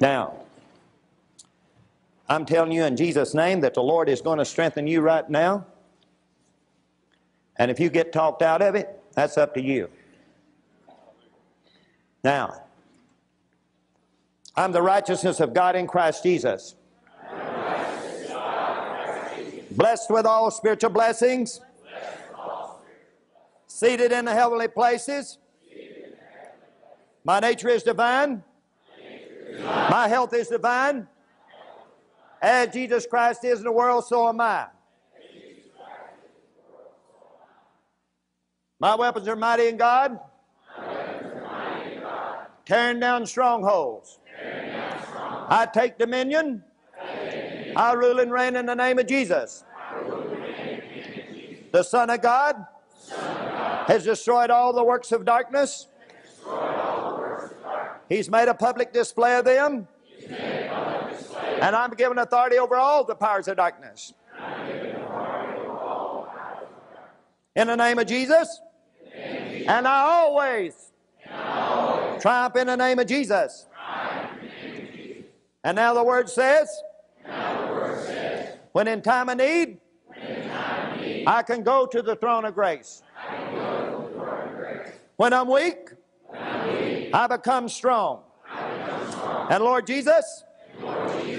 Now, I'm telling you in Jesus' name that the Lord is going to strengthen you right now. And if you get talked out of it, that's up to you. Now, I'm the righteousness of God in Christ Jesus. Blessed with all spiritual blessings, seated in the heavenly places. My nature is divine. My health is divine. As Jesus Christ is in the world, so am I. My weapons are mighty in God, tearing down strongholds. I take dominion. I rule and reign in the name of Jesus. The Son of God has destroyed all the works of darkness. He's made a public display of them. And I'm given authority over all the powers of darkness. In the name of Jesus. And I always triumph in the name of Jesus. And now the word says, when in time of need, I can go to the throne of grace. When I'm weak, I become strong. And Lord Jesus,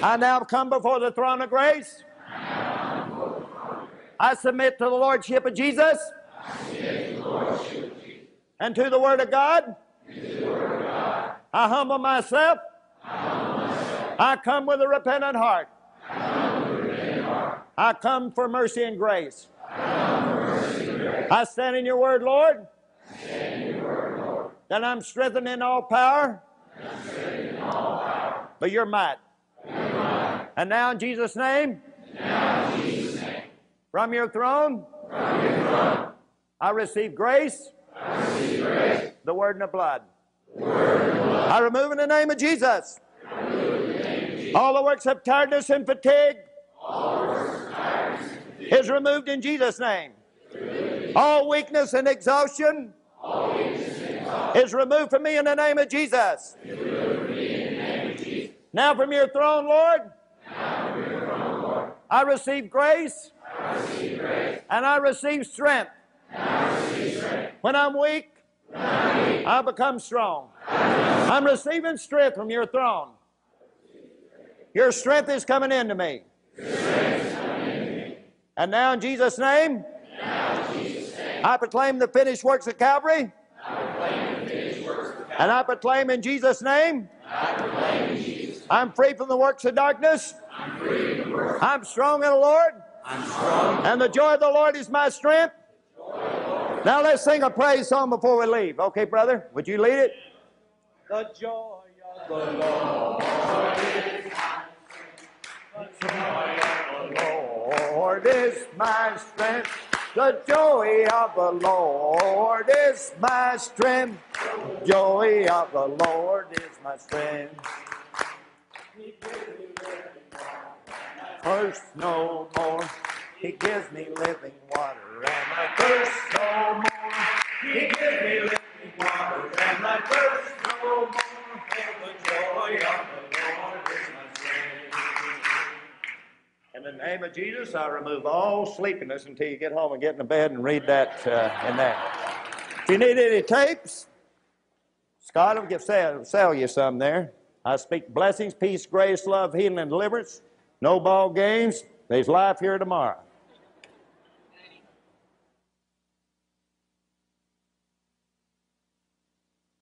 I now come before the throne of grace. I submit to the Lordship of Jesus and to the Word of God. I humble myself. I come with a repentant heart. I come for mercy and grace. I stand in your word, Lord. That I'm strengthened in all power. By your might. And now in Jesus' name. From your throne. I receive grace. The word and the blood. I remove in the name of Jesus. All the works of tiredness and fatigue is removed in Jesus' name. All weakness and exhaustion is removed from me in the name of Jesus. Now from your throne, Lord, I receive grace and I receive strength. When I'm weak, I become strong. I'm receiving strength from your throne. Your strength is coming into me. And now in Jesus' name, I proclaim the finished works of Calvary. And I proclaim in Jesus' name, I'm free from the works of darkness. I'm strong in the Lord. And the joy of the Lord is my strength. Now let's sing a praise song before we leave. Okay, brother? Would you lead it? The joy of the Lord is my strength. the joy of the Lord is my strength. The joy of the Lord is my strength. Joy of the Lord is my strength. Thirst no more. He gives me living water, and I thirst no more. He gives me living water, and I thirst no more. For the joy of the Lord is my strength. In the name of Jesus, I remove all sleepiness until you get home and get in the bed and read that uh, in there. If you need any tapes, Scott will give, sell, sell you some there. I speak blessings, peace, grace, love, healing, and deliverance. No ball games. There's life here tomorrow.